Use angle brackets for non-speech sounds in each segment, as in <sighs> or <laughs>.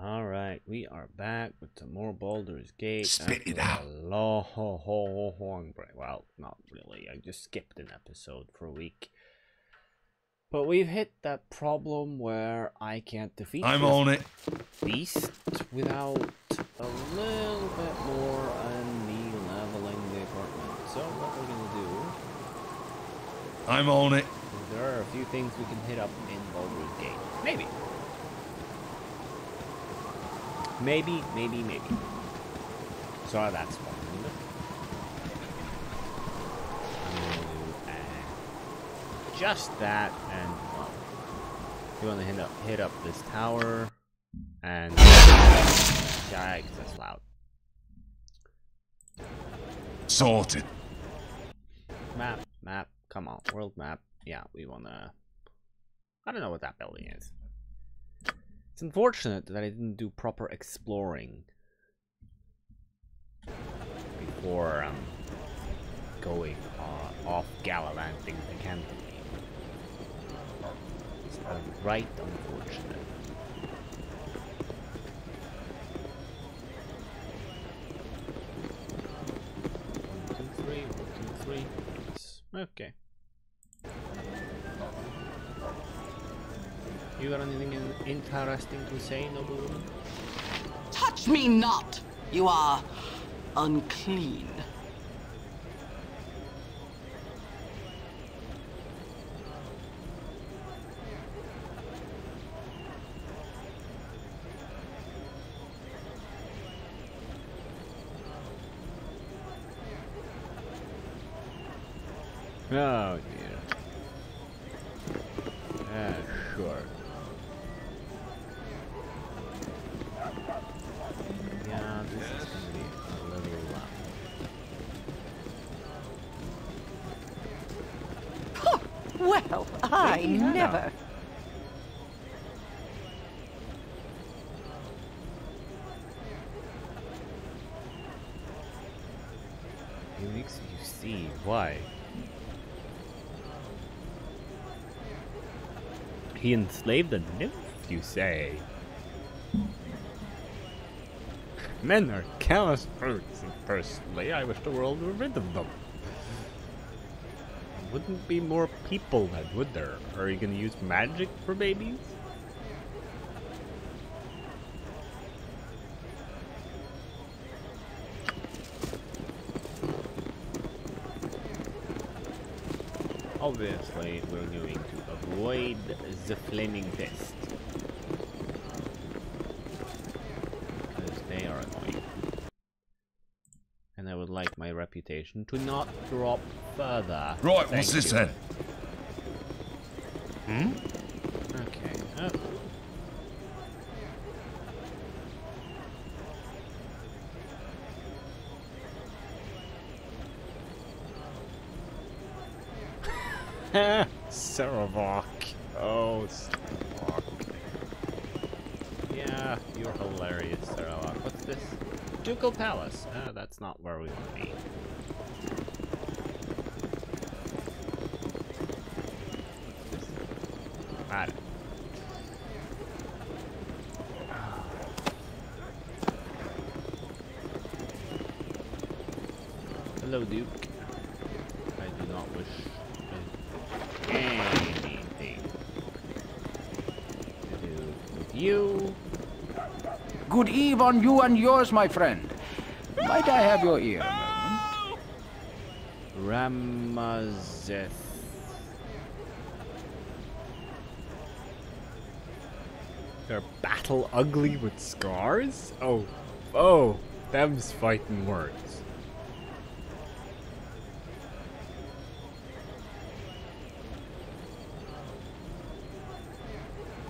Alright, we are back with some more Baldur's Gate. Spit it a Long break. Well, not really. I just skipped an episode for a week. But we've hit that problem where I can't defeat I'm on it. beast without a little bit more and me leveling the apartment. So what we're gonna do I'm on it. there are a few things we can hit up in Baldur's Gate. Maybe. Maybe, maybe, maybe. So that's one. I'm gonna do uh, just that, and well, you want to hit up, hit up this tower, and yeah, that's loud. Sorted. Map, map, come on, world map. Yeah, we wanna. I don't know what that building is. Unfortunate that I didn't do proper exploring before um, going uh, off gallivanting the Canton. It's right unfortunate. One, two, three, one, two, three. Okay. You got anything interesting to say, noble woman? Touch me not! You are unclean. Oh He enslaved a nymph, you say? Men are callous brutes, and personally, I wish the world were rid of them. Wouldn't be more people then, would there? Are you gonna use magic for babies? Obviously, we're going to avoid the flaming test. Because they are annoying. And I would like my reputation to not drop further. Right, Thank what's this you. then? Okay. Oh. Sarevok. Oh, Sarevok. Yeah, you're hilarious, Sarevok. What's this? Ducal Palace. Ah, that's not where we want to be. Hello, Duke. I do not wish anything to do with you. Good eve on you and yours, my friend. Might I have your ear a moment? Ramazith. They're battle ugly with scars? Oh, oh, them's fighting words.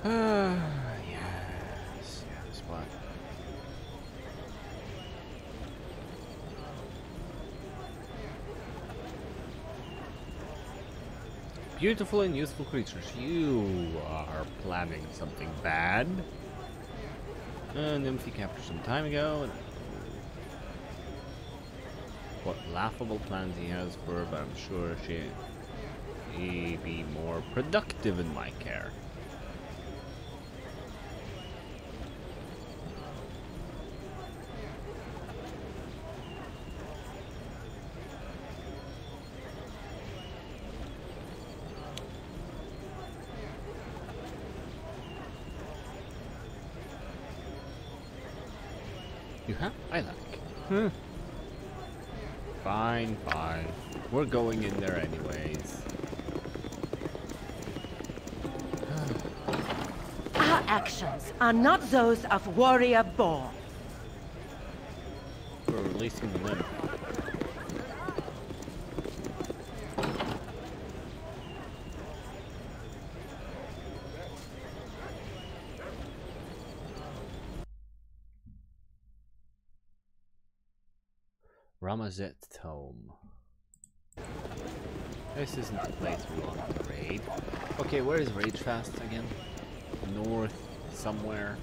Ah, <sighs> <sighs> yes, yes, what? Beautiful and useful creatures. You are planning something bad. Uh, Nymphy captured some time ago. What laughable plans he has for her, but I'm sure she he be more productive in my care. You have? I like. Hmm. Fine, fine. We're going in there anyways. Our actions are not those of warrior born. We're releasing the limb. Ramazith Tome. This isn't the place we want to raid. Okay, where is Ragefast again? North, somewhere.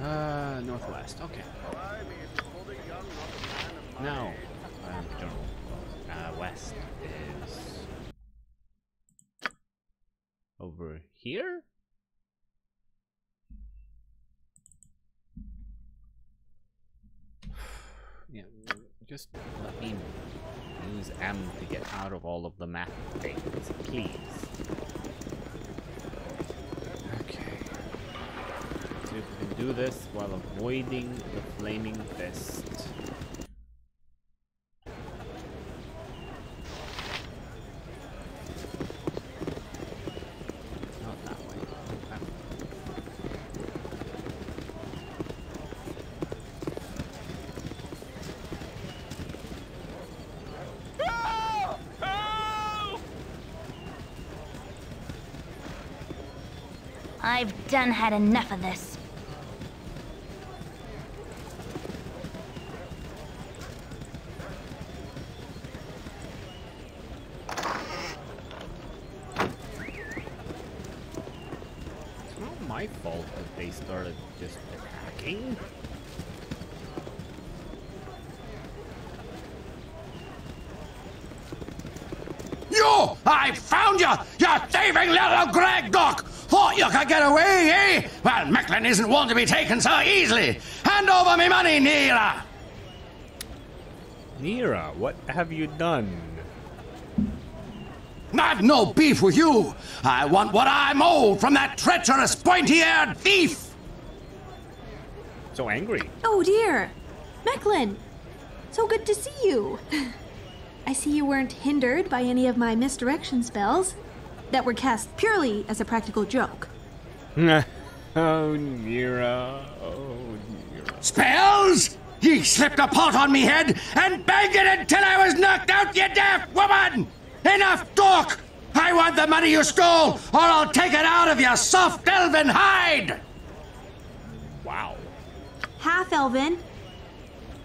Uh, northwest. Okay. Now, um, general. Uh, west is over here. yeah, just let me use M to get out of all of the map things, please. Okay. See if we can do this while avoiding the flaming fist. Not that way. Okay. I've done had enough of this. It's not my fault that they started just attacking. You! I found you! You thieving little Greg Duck! Thought you could get away, eh? Well, Mecklin isn't one to be taken so easily. Hand over me money, Neera! Neera, what have you done? I've no beef with you. I want what I'm owed from that treacherous, pointy-eared thief. So angry. Oh dear! Mecklin! So good to see you! <laughs> I see you weren't hindered by any of my misdirection spells that were cast purely as a practical joke. <laughs> oh, Neera. Oh. Spells? Ye slipped a pot on me head and banged it until I was knocked out, you daft woman! Enough talk! I want the money you stole, or I'll take it out of your soft elven hide! Wow. Half elven?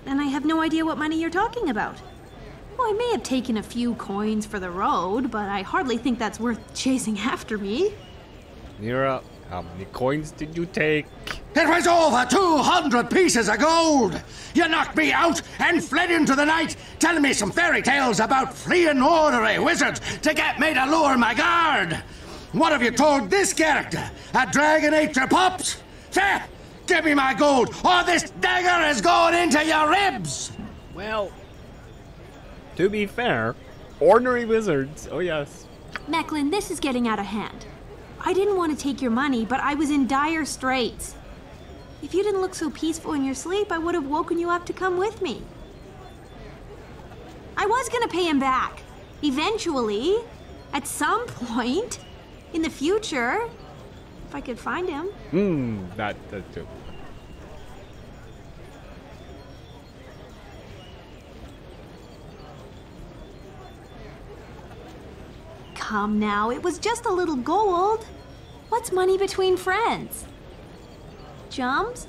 And I have no idea what money you're talking about. Well, I may have taken a few coins for the road, but I hardly think that's worth chasing after me. Neera, how many coins did you take? It was over 200 pieces of gold! You knocked me out and fled into the night, telling me some fairy tales about fleeing ornery wizards to get me to lure my guard! What have you told this character? A dragon ate your pups? Say, give me my gold, or this dagger is going into your ribs! Well, to be fair, ordinary wizards. Oh, yes. Mecklin, this is getting out of hand. I didn't want to take your money, but I was in dire straits. If you didn't look so peaceful in your sleep, I would have woken you up to come with me. I was gonna pay him back. Eventually. At some point. In the future. If I could find him. Hmm, that, that too. Come now, it was just a little gold. What's money between friends? Chums?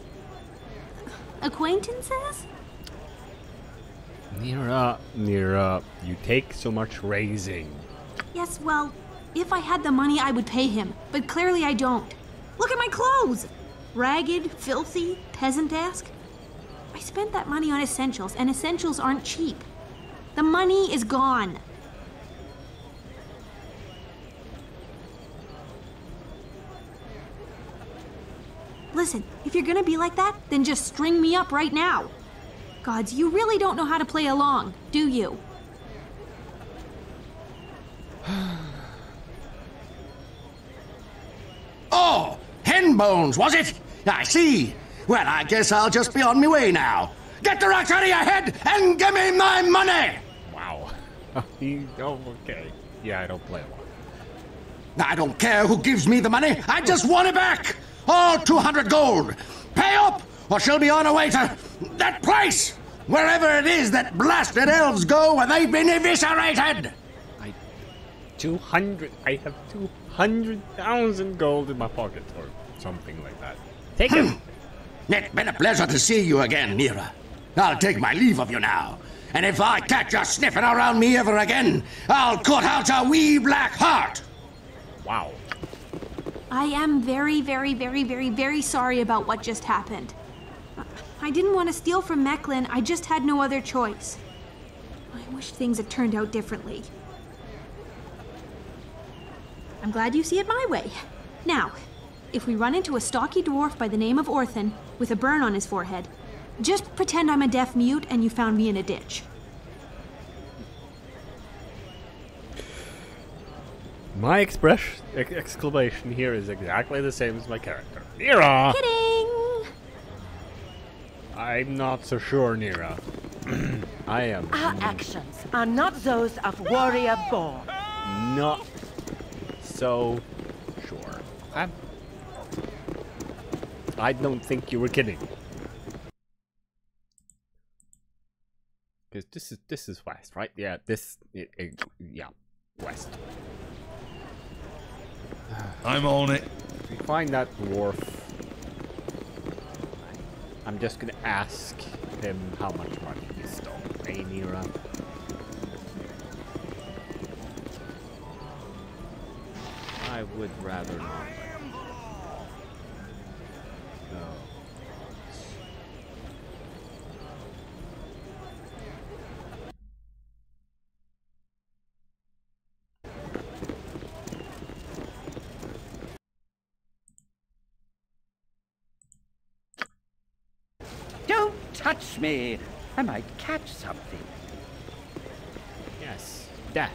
Acquaintances? Neera, Neera, you take so much raising. Yes, well, if I had the money, I would pay him, but clearly I don't. Look at my clothes! Ragged, filthy, peasant-esque. I spent that money on essentials, and essentials aren't cheap. The money is gone. Listen, if you're gonna be like that, then just string me up right now. Gods, you really don't know how to play along, do you? <sighs> Oh, hen bones, was it? I see. Well, I guess I'll just be on my way now. Get the rocks out of your head and give me my money! Wow. <laughs> You- oh, okay. Yeah, I don't play along. I don't care who gives me the money. I just want it back. All 200 gold. Pay up, or she'll be on her way to that place. Wherever it is that blasted elves go when they've been eviscerated. I. 200. I have 200,000 gold in my pocket, or something like that. Take it! Hmm. It's been a pleasure to see you again, Neera. I'll take my leave of you now. And if I catch you sniffing around me ever again, I'll cut out your wee black heart. wow. I am very, very, very, very, very sorry about what just happened. I didn't want to steal from Mechlin, I just had no other choice. I wish things had turned out differently. I'm glad you see it my way. Now, if we run into a stocky dwarf by the name of Orthan with a burn on his forehead, just pretend I'm a deaf mute and you found me in a ditch. My express ex- exclamation here is exactly the same as my character. Neera! Kidding! I'm not so sure, Neera. <clears throat> I am Our actions are not those of warrior born. not so sure. I'm, I don't think you were kidding. Because this is this is west, right? Yeah, this it, it, yeah, west. I'm on it. If we find that dwarf, I'm just gonna ask him how much money he stole. Hey, Neera. I would rather not. No. Don't touch me. I might catch something. Yes, death.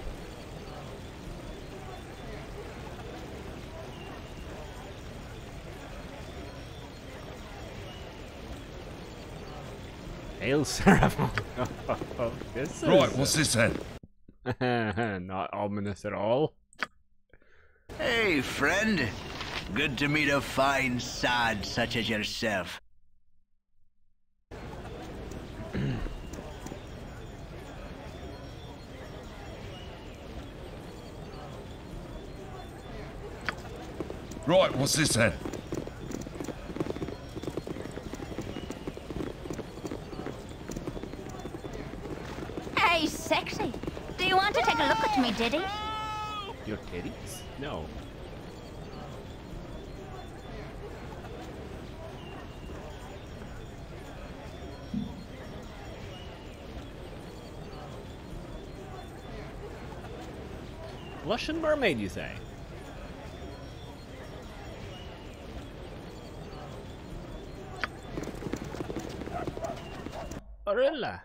Hail Seraphon. <laughs> this Right, what's this then? <laughs> not ominous at all. Hey, friend. Good to meet a fine sod such as yourself. Right, what's this then? Hey, sexy. Do you want to take a look at me, Diddy? Your titties? No. Blushing mermaid, you say? Orilla.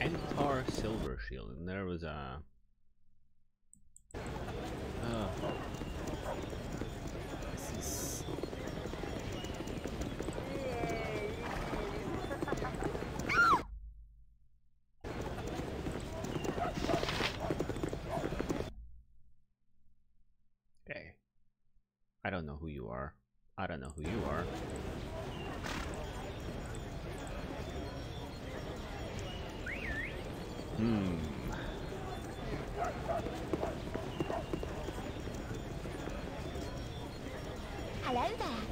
Entar Silver Shield, and there was a. Oh. This is. Okay. I don't know who you are. I don't know who you are. Hmm. Hello there.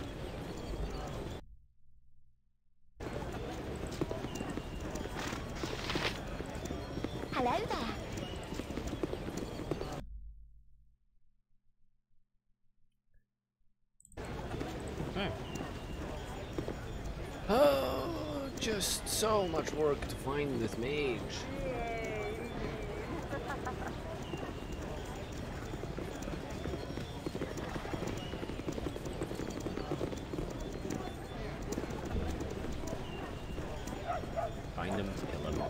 Hello there. Okay. Oh, just so much work to find this mage. Find him, kill him.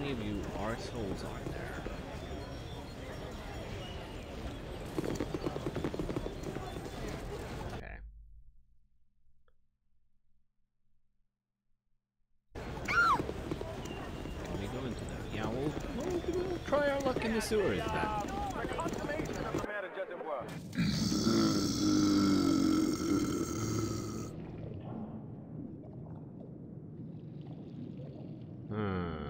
How of you are there? Okay. Go into there? Yeah, we'll, we'll, we'll try our luck in the sewers then. Hmm.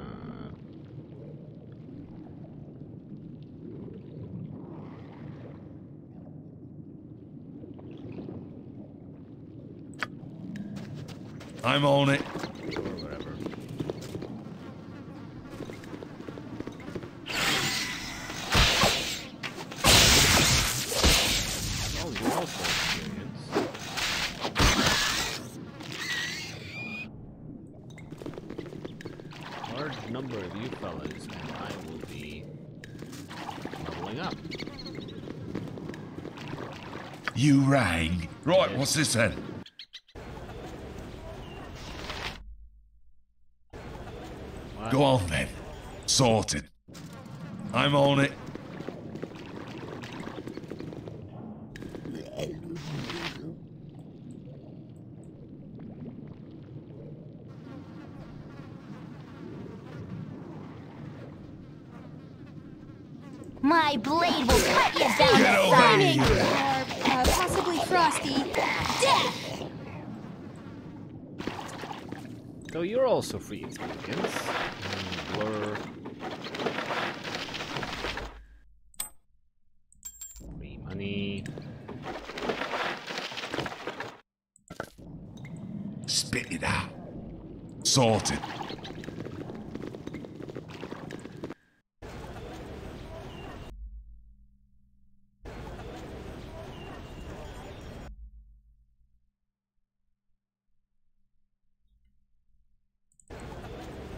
I'm on it. Or whatever. Oh, you also experience. Large number of you fellas, and I will be leveling up. You rang. Right, what's this then? What? Go on then. Sorted. I'm on it. My blade will cut you down Get to over size. here. Or uh, possibly Frosty. Death! So you're also free experience. Blur. Free money. Spit it out. Sorted.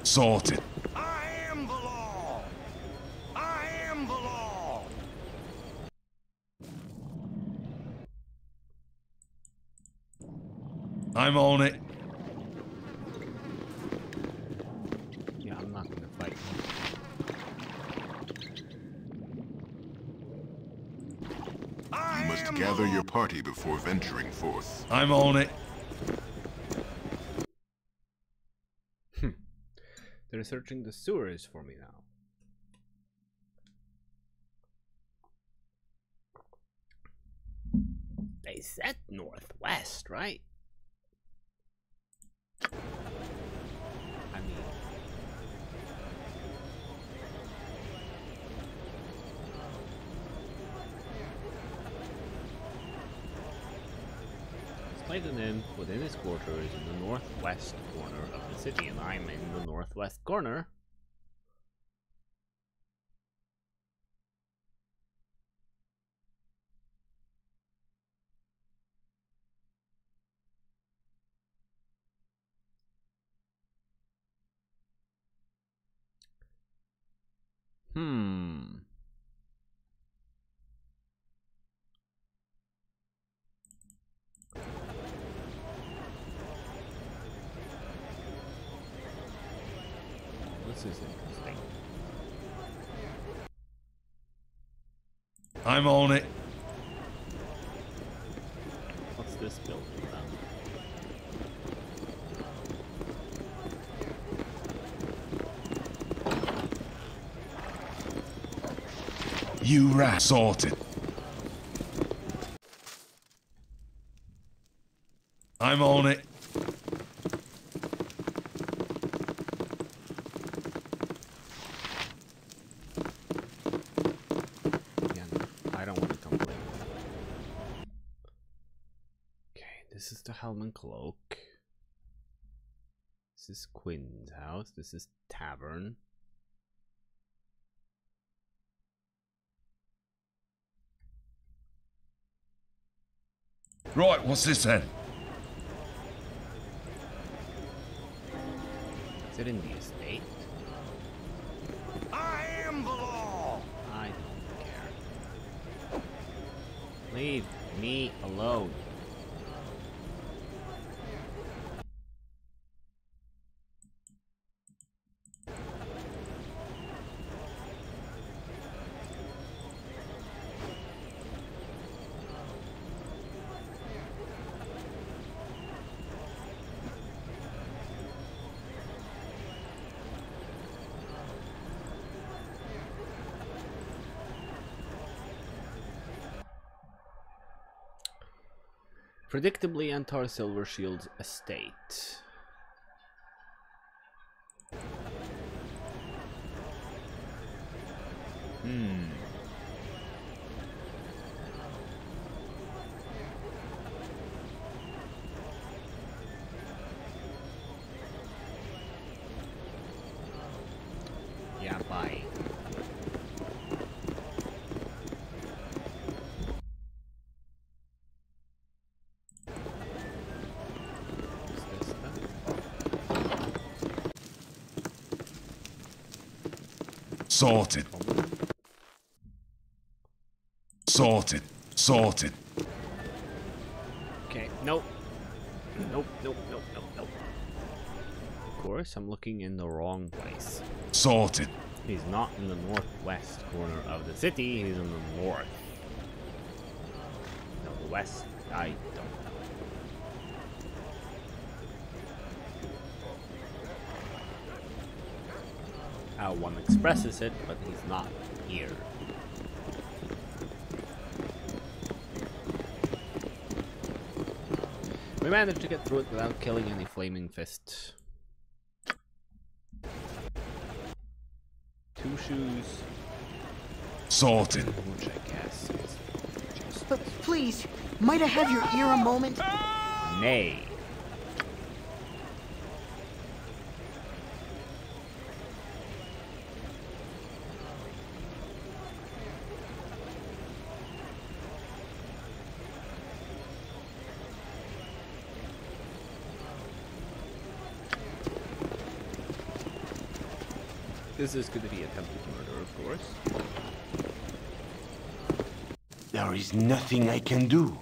Sorted. I am the law. I am the law. I'm on it. Yeah, I'm not gonna fight. I You must am gather the your party before venturing forth. I'm on it. Hmm. They're searching the sewers for me now. They said northwest, right? An inn within its quarters in the northwest corner of the city, and I'm in the northwest corner. Hmm. This is interesting. I'm on it. What's this building then? You rat. Sorted. I'm on it. the Helm and Cloak. This is Quinn's house. This is Tavern. Right, what's this then? Is it in the estate? I am the law! I don't care. Leave me alone. Predictably Entar Silvershield's estate. Hmm. Yeah, bye. Sorted. Sorted. Sorted. Okay, nope. Nope, nope, nope, nope, nope. Of course, I'm looking in the wrong place. Sorted. He's not in the northwest corner of the city, he's in the north. No, the west, I don't How one expresses it, but he's not here. We managed to get through it without killing any flaming fist. Two shoes, Sorted. which I guess is But please, might I have your ear a moment? nay. This is going to be attempted murder, of course. There is nothing I can do.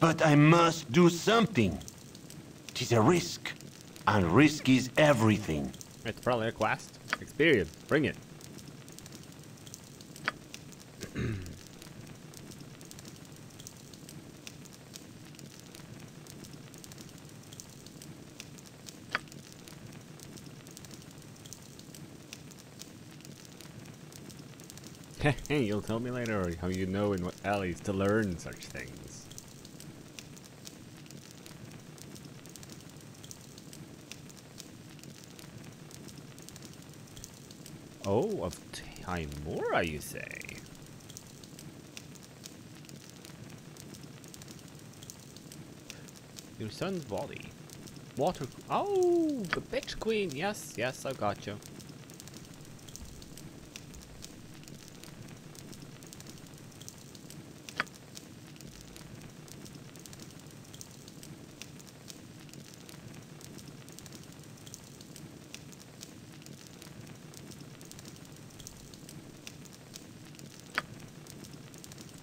But I must do something. It is a risk. And risk is everything. It's probably a quest. Experience. Bring it. Hey, you'll tell me later how you know in what alleys to learn such things. Oh, of Tymora, you say? Your son's body. Water. Oh, the bitch queen. Yes, yes, I've got you.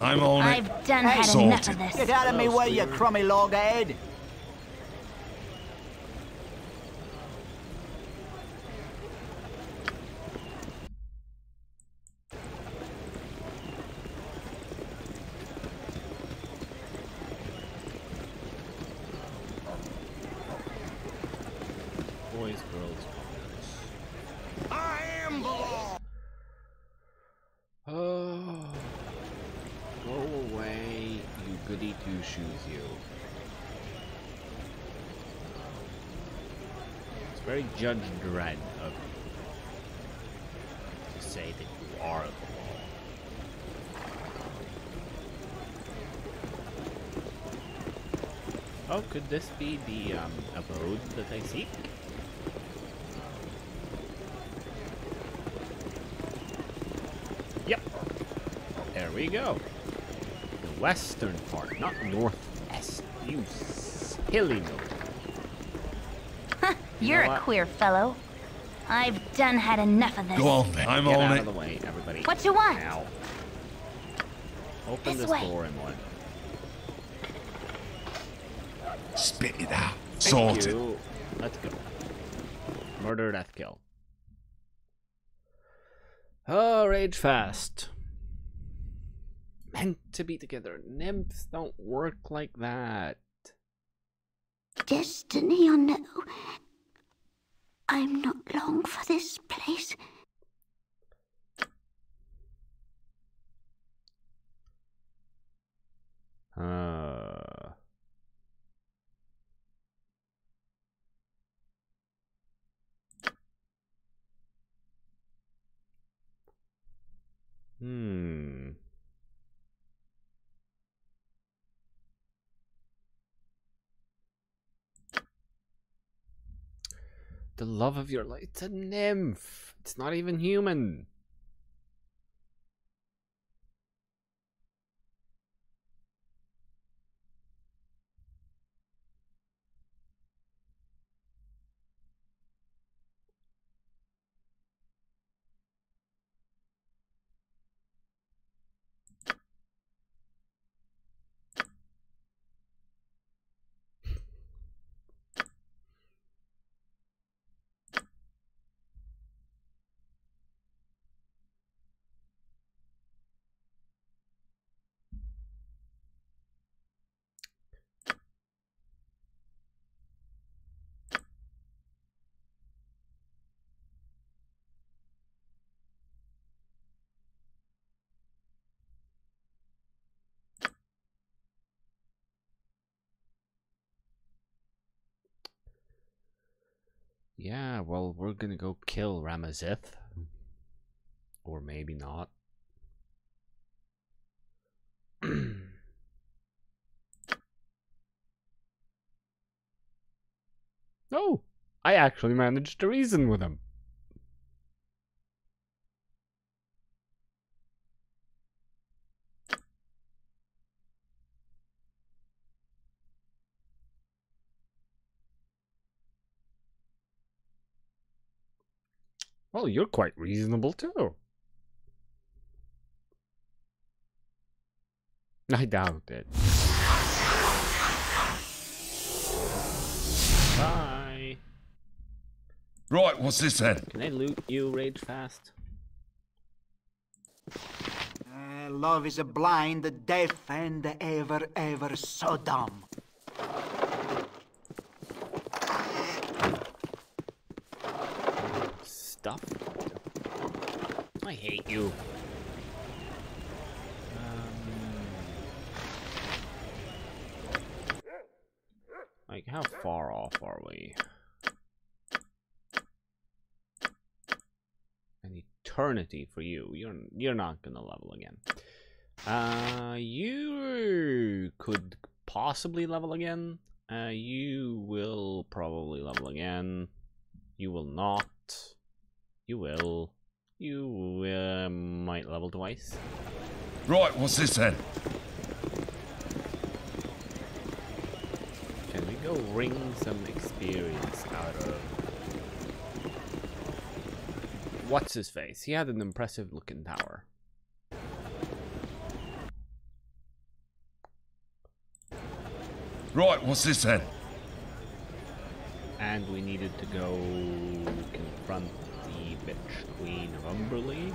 I'm on it. I've done had enough of this. Get out of me way, you crummy loggerhead! Boys, girls, boys. I am the law. Oh. Go away, you goody two shoes, you. It's very Judge Dredd of you to say that you are the law. Oh, could this be the um, abode that I seek? Yep. There we go. The western part, not northwest. You silly no. You You're know a queer fellow. I've done had enough of this. Go on then. I'm Get on out it. of the way, everybody. What you want? Now. Open This this, way. door and what? Spit it out. Thank Sorted. you. Let's go. Murder, death, kill. Oh, Ragefast. Meant to be together. Nymphs don't work like that. Destiny or no, I'm not long for this place. Uh. Hmm. The love of your life. It's a nymph. It's not even human. Yeah, well, we're gonna go kill Ramazith. Or maybe not. <clears throat> oh! I actually managed to reason with him. Well, you're quite reasonable too. I doubt it. Bye. Right, what's this then? Can I loot you Ragefast? Uh, love is a blind, deaf, and ever, ever so dumb. I hate you. Um, like, how far off are we? An eternity for you. You're you're not gonna level again. Uh, you could possibly level again. Uh, you will probably level again. You will not. You will. You uh, might level twice. Right, what's this then? Can we go wring some experience out of... What's his face? He had an impressive looking tower. Right, what's this then? And we needed to go confront bitch queen of Umberlee.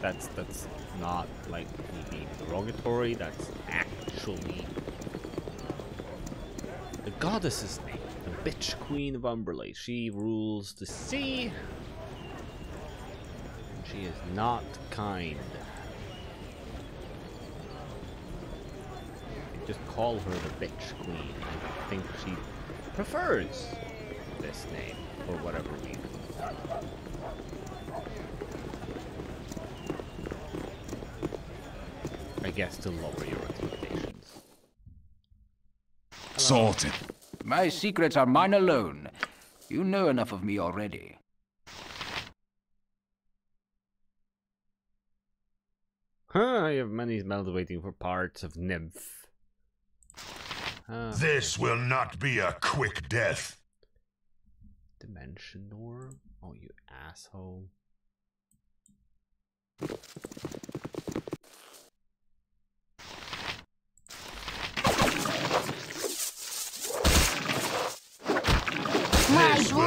That's that's not like being derogatory, that's actually uh, the goddess's name. The bitch queen of Umberlee. She rules the sea. She is not kind. Just call her the bitch queen. I think she prefers this name for whatever reason. Guess to lower your expectations. Sorted. My secrets are mine alone. You know enough of me already. Huh, I have many smells waiting for parts of Nymph. Ah, This will not be a quick death. Dimension orb? Oh, you asshole.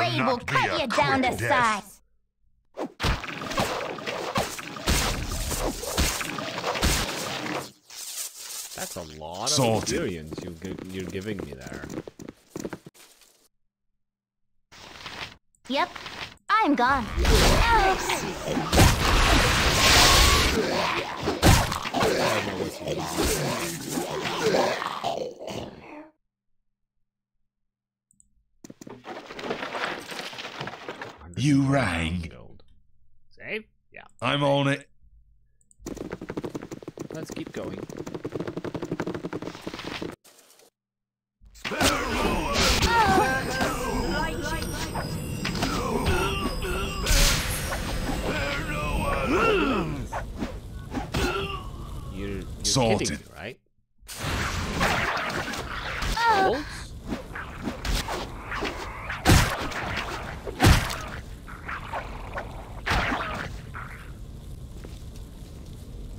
Blade will cut you down to size. That's a lot of Sorted. experience you gi- you're giving me there. Yep, I'm gone. You rang. Save? Yeah. I'm on it. Let's keep going. You're, you're Sorted. kidding me, right? Oh. Bolts?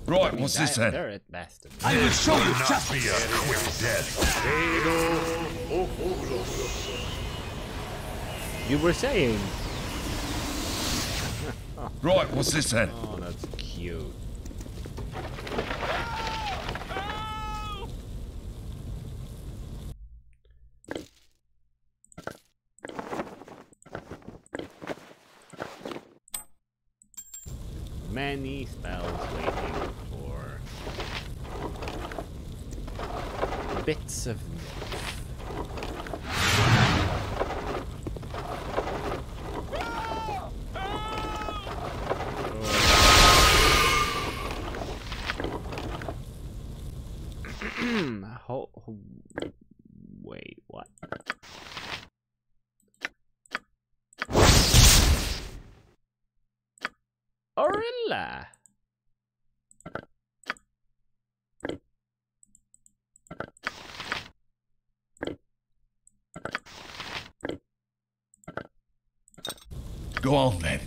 Right, what's this then? At best. I will show you just be a quick death. You were saying. <laughs> Right, what's this then? Oh, that's cute. Many spells waiting for bits Go on then.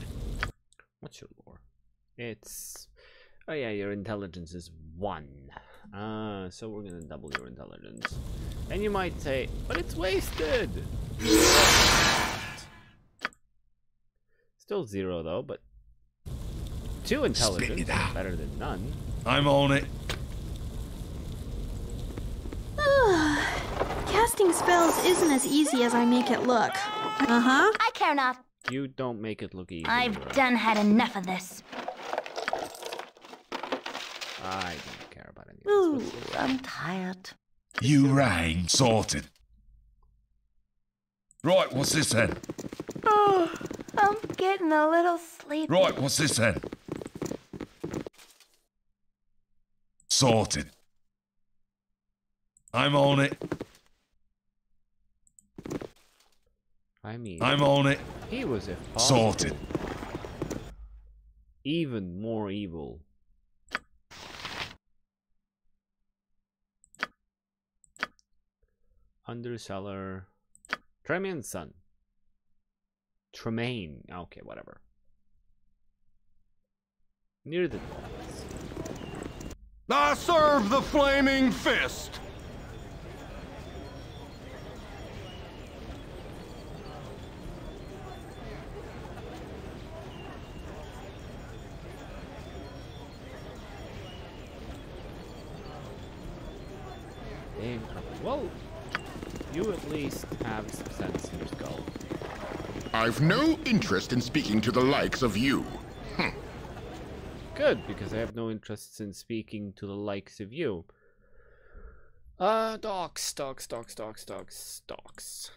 What's your lore? It's oh yeah, your intelligence is one. Uh, so we're gonna double your intelligence. And you might say, but it's wasted. Still zero though, but two intelligence is better than none. I'm on it. <sighs> Casting spells isn't as easy as I make it look. Uh huh. I care not. You don't make it look easy. I've Laura. done had enough of this. I don't care about any of Ooh, this. What's- I'm tired. You rang. Sorted. Right, what's this then? Oh, I'm getting a little sleepy. Right, what's this then? Sorted. I'm on it. I mean, I'm on it. he was if possible, Sorted. even more evil. Underseller. Tremaine's son. Tremaine. Okay, whatever. Near the. I serve the flaming fist. Damn. Well, you at least have some sense in your skull. I've no interest in speaking to the likes of you. Good, because I have no interest in speaking to the likes of you. Uh, docs, docs, docs, docs, docs, docs.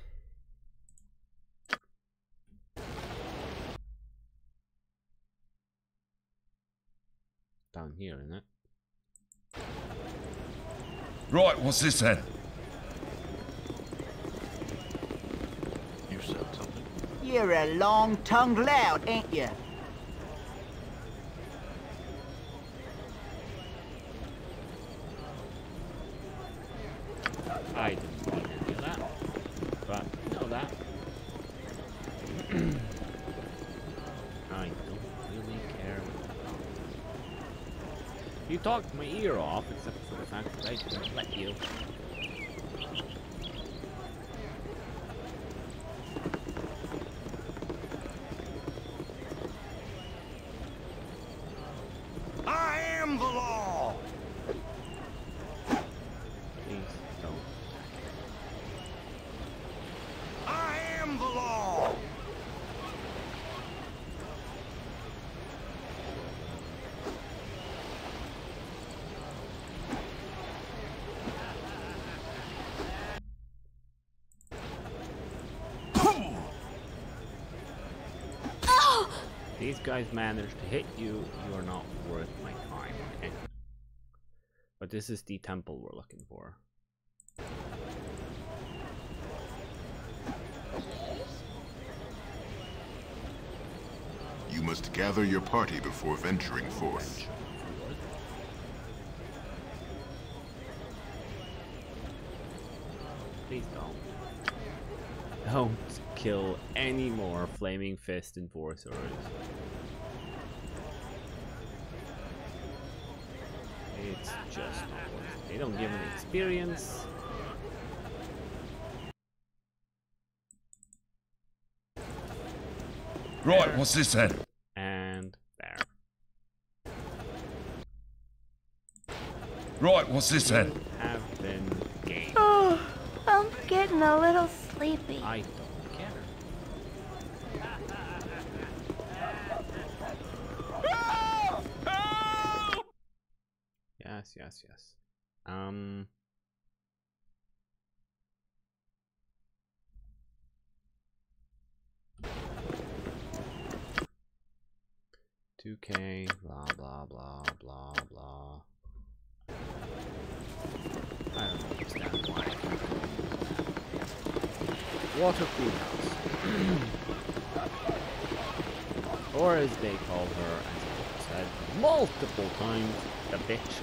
Down here, isn't it? Right, what's this then? Said something. You're a long-tongued lout, ain't you? I didn't want to do that, but you know that. <clears throat> I don't really care. You talked my ear off, except for the fact that I didn't let you. These guys manage to hit you, you are not worth my time. But this is the temple we're looking for. You must gather your party before venturing forth. Please don't. Don't kill any more Flaming Fist Enforcers. It's just not worth it. They don't give any experience. Right, what's this then? And there. Right, what's this then? Have been gained. Oh, I'm getting a little sleepy. I don't care. Yes, yes. Um. Two K, blah blah blah blah blah. I don't understand why. Water Queen <clears throat> House. or as they call her, as I've said multiple times, the bitch.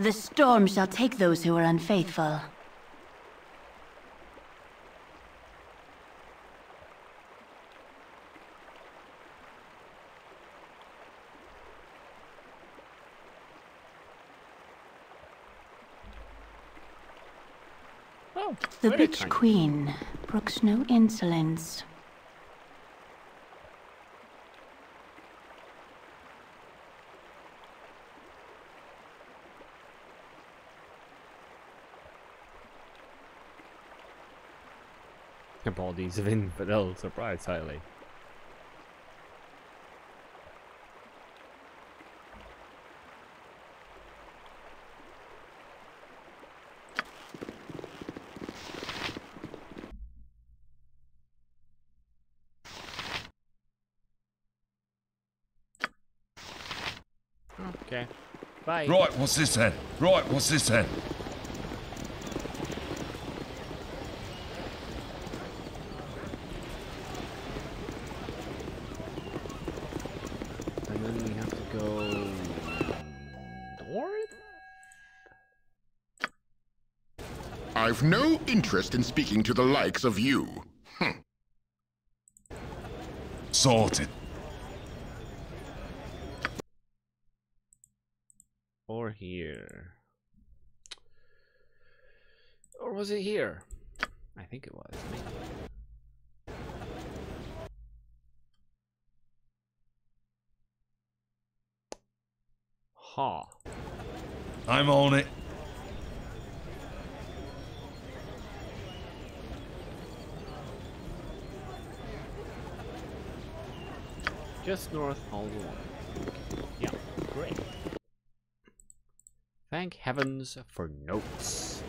The storm shall take those who are unfaithful. Oh, The bitch queen brooks no insolence. Bodies of <laughs> infidel surprise highly. Okay. Bye. Right, what's this then? Right, what's this then? I've no interest in speaking to the likes of you. Hm. Sorted. Or here. Or was it here? I think it was. Maybe. Ha. I'm on it. Just north all the way. Yeah, great. Thank heavens for notes.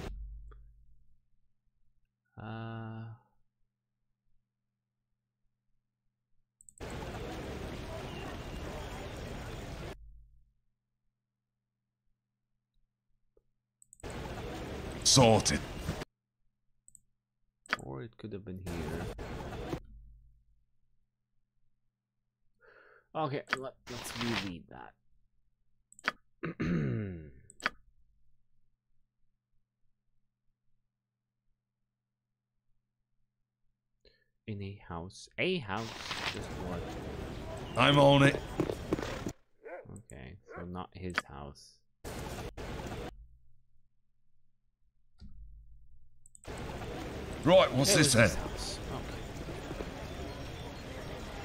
Uh. Sorted. Or it could have been here. Okay, let, let's reread that. <clears throat> In a house. A house just north. I'm on it. Okay, so not his house. Right, what's It this then?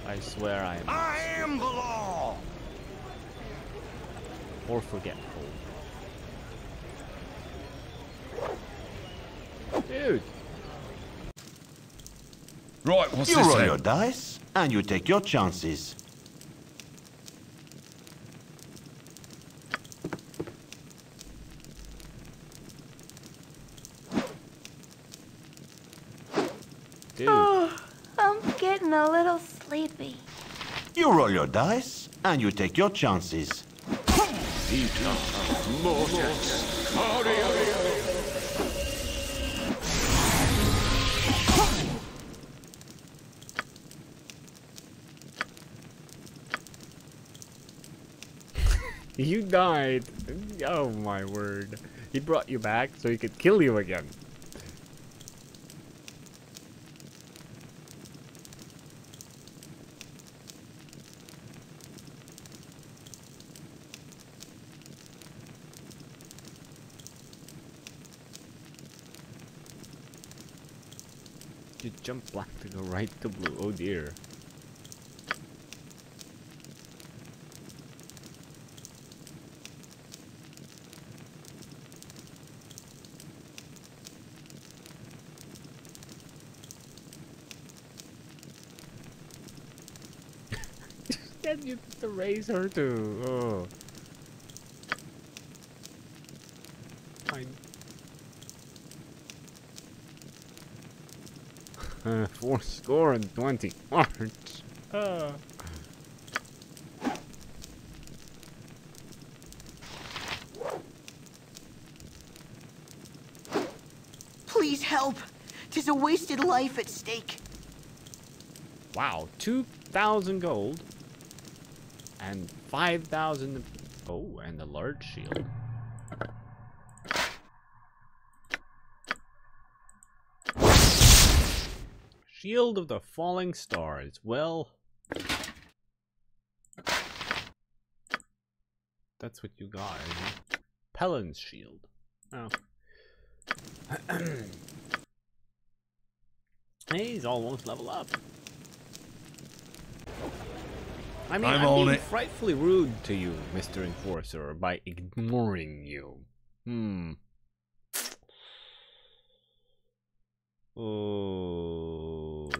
I swear I am. I am the law. Or forgetful. Dude. Right, what's you this? You roll your dice, and you take your chances. Dude. Oh, I'm getting a little sleepy. You roll your dice, and you take your chances. <laughs> You died. Oh my word. He brought you back so he could kill you again. You jump black to go right to blue. Oh dear. <laughs> Then you to raise her too. Oh. Fine. Uh, four score and twenty march. Uh. Please help. Tis a wasted life at stake. Wow, two thousand gold and five thousand. Oh, and a large shield. Shield of the Falling Stars. Well, that's what you got. isn't it? Pellin's shield. Oh. hey, <clears throat> he's almost level up. I mean, I'm I'm, being it. frightfully rude to you, Mr. Enforcer, by ignoring you. Hmm. Oh,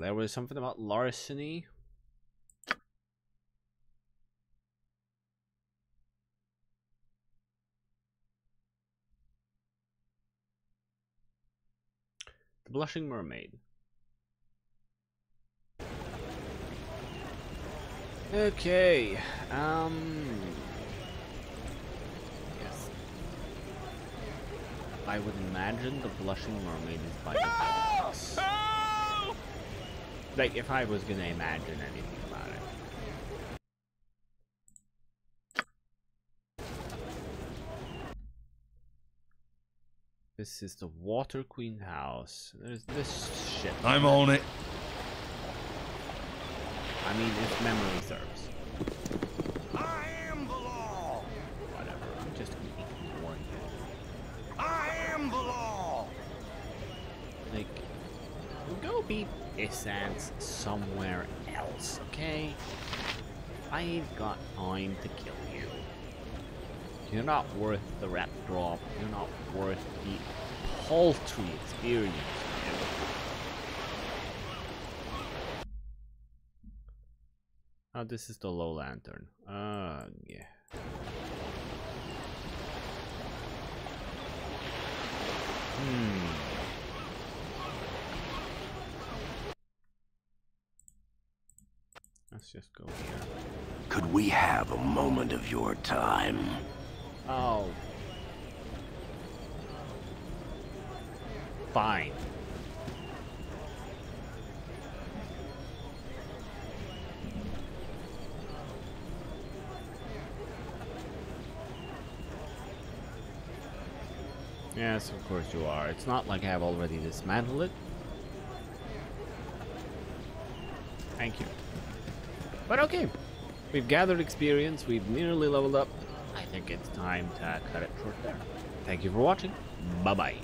there was something about larceny. The Blushing Mermaid. Okay, um... Yes. I would imagine the Blushing Mermaid is by the box. Like, if I was gonna imagine anything about it. This is the Water Queen house. There's this shit. I'm on it. I mean, if memory serves. I am the law. Whatever. I'm just gonna ignore you. I am the law. Like, go be Essence somewhere else, okay? I've got time to kill you. You're not worth the rep drop. You're not worth the paltry experience. Oh, this is the low lantern. Uh, yeah. Hmm. Just go here. Could we have a moment of your time? Oh. Fine. Yes, of course you are. It's not like I have already dismantled it. Thank you. But okay. We've gathered experience, we've nearly leveled up. I think it's time to cut it short there. Thank you for watching. Bye-bye.